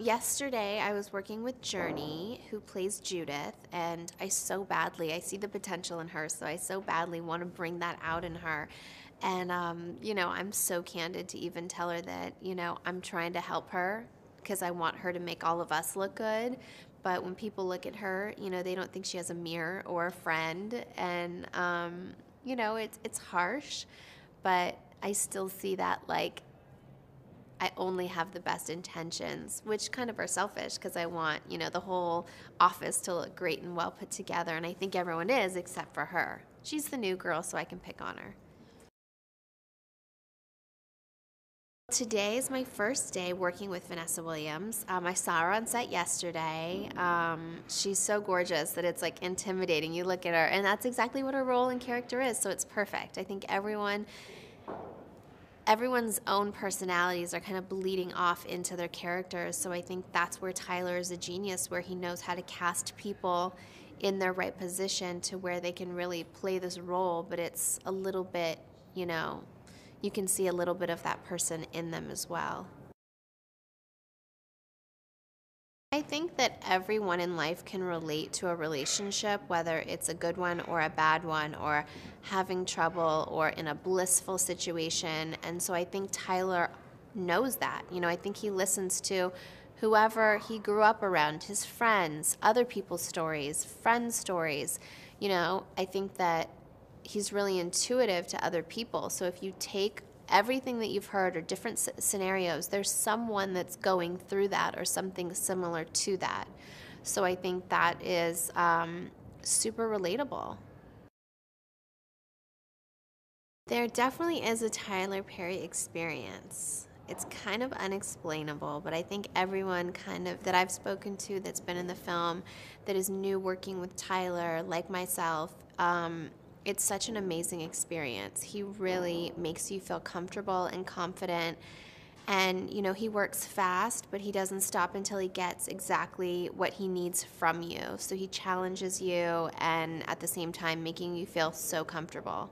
Yesterday, I was working with Jurnee, who plays Judith, and I so badly, I see the potential in her, so I so badly want to bring that out in her. And, um, you know, I'm so candid to even tell her that, you know, I'm trying to help her because I want her to make all of us look good. But when people look at her, you know, they don't think she has a mirror or a friend. And, um, you know, it's, it's harsh, but I still see that like I only have the best intentions, which kind of are selfish because I want, you know, the whole office to look great and well put together. And I think everyone is except for her. She's the new girl, so I can pick on her. Today is my first day working with Vanessa Williams. Um, I saw her on set yesterday. Um, she's so gorgeous that it's like intimidating. You look at her, and that's exactly what her role and character is, so it's perfect. I think everyone everyone's own personalities are kind of bleeding off into their characters. So I think that's where Tyler is a genius, where he knows how to cast people in their right position to where they can really play this role, but it's a little bit, you know, you can see a little bit of that person in them as well. I think that everyone in life can relate to a relationship, whether it's a good one or a bad one, or having trouble or in a blissful situation. And so I think Tyler knows that. You know, I think he listens to whoever he grew up around, his friends, other people's stories, friends' stories. You know, I think that he's really intuitive to other people. So if you take everything that you've heard or different scenarios, there's someone that's going through that or something similar to that. So I think that is um, super relatable. There definitely is a Tyler Perry experience. It's kind of unexplainable, but I think everyone kind of that I've spoken to that's been in the film that is new working with Tyler, like myself, um, it's such an amazing experience. He really makes you feel comfortable and confident. And, you know, he works fast, but he doesn't stop until he gets exactly what he needs from you. So he challenges you and at the same time making you feel so comfortable.